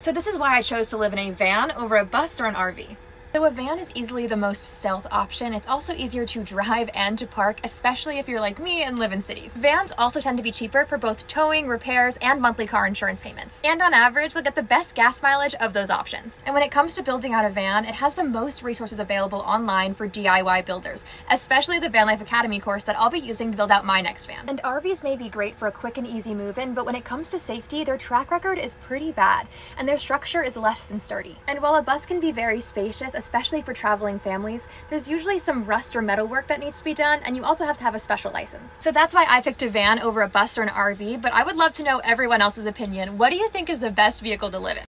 So this is why I chose to live in a van over a bus or an RV. So a van is easily the most stealth option. It's also easier to drive and to park, especially if you're like me and live in cities. Vans also tend to be cheaper for both towing, repairs, and monthly car insurance payments. And on average, they'll get the best gas mileage of those options. And when it comes to building out a van, it has the most resources available online for DIY builders, especially the Van Life Academy course that I'll be using to build out my next van. And RVs may be great for a quick and easy move in, but when it comes to safety, their track record is pretty bad, and their structure is less than sturdy. And while a bus can be very spacious, especially for traveling families, there's usually some rust or metal work that needs to be done, and you also have to have a special license. So that's why I picked a van over a bus or an RV, but I would love to know everyone else's opinion. What do you think is the best vehicle to live in?